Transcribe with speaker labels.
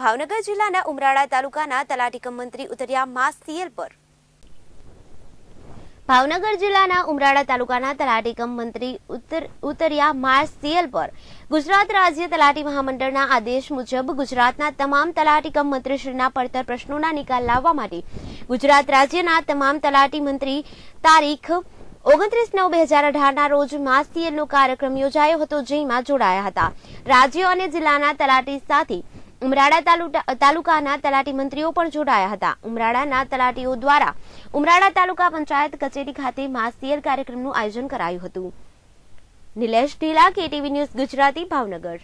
Speaker 1: ભાવનગર જિલ્લાના ઉમરાળા તાલુકાના તલાટીકમ મંત્રી ઉતર્યા માસ સીએલ પર. ભાવનગર જિલ્લાના ઉમરાળા તાલુકાના તલાટીકમ મંત્રી ઉતર્યા માર્ચ સીએલ પર. ગુજરાત રાજ્ય તલાટી મહામંડળના આદેશ મુજબ ગુજરાતના તમામ તલાટીકમ મંત્રીશ્રીના પડતર પ્રશ્નોના નિકાલ લાવવા માટે ગુજરાત રાજ્યના તમામ તલાટી મંત્રી તારીખ ઓગણત્રીસ નવ બે હજાર અઢારના રોજ માસ સીએલનો કાર્યક્રમ યોજાયો હતો, જેમાં જોડાયા હતા. રાજ્ય અને જિલ્લાના તલાટી સાથે ઉમરાળા તાલુકા તાલુકાના તલાટી મંત્રીઓ પણ જોડાયા હતા. ઉમરાળાના તલાટીઓ દ્વારા ઉમરાળા તાલુકા પંચાયત કચેરી ખાતે માસિયર કાર્યક્રમનું આયોજન કરાયું હતું. નિલેશ ઢીલા, કેટીવી ન્યૂઝ ગુજરાતી, ભાવનગર.